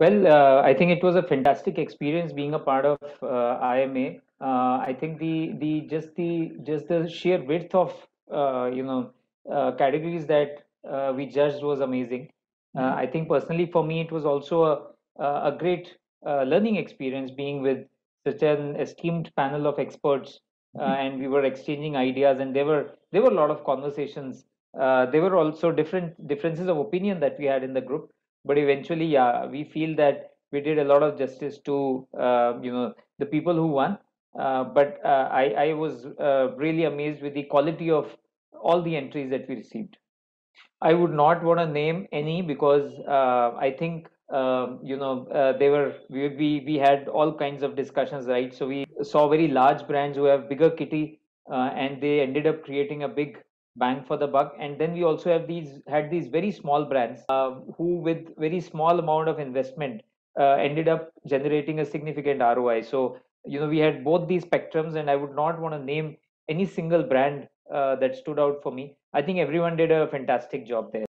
Well, uh, I think it was a fantastic experience being a part of uh, IMA. Uh, I think the the just the just the sheer width of uh, you know uh, categories that uh, we judged was amazing. Uh, Mhm. I think personally for me it was also a a great uh, learning experience being with such an esteemed panel of experts, uh, Mhm. and we were exchanging ideas, and there were there were a lot of conversations. Uh, there were also different differences of opinion that we had in the group but eventually yeah we feel that we did a lot of justice to uh, you know the people who won. Uh, but uh, I, I was uh, really amazed with the quality of all the entries that we received. I would not want to name any because uh, I think um, you know uh, they were we, we we had all kinds of discussions right? So we saw very large brands who have bigger kitty and they ended up creating a big bang for the buck. And then we also have these had these very small brands uh, who with very small amount of investment uh, ended up generating a significant ROI so you know we had both these spectrums and I would not want to name any single brand uh, that stood out for me. I think everyone did a fantastic job there.